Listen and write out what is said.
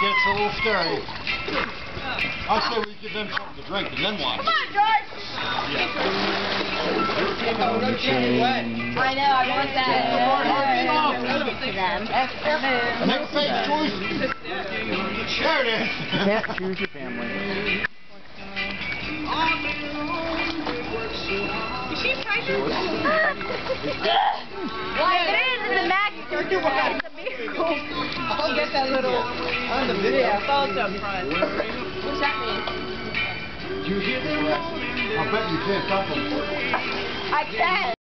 It gets a little scary. I say we give them something to drink and then watch. Come on, George. I know, I want that. Extra food. Make a face choice. There it is. You can't choose your family. Well, if it is, it's a magic. It's a miracle. I'll get that little on the video photo front. What's that mean? You hear that? I bet you can't stop them. I can.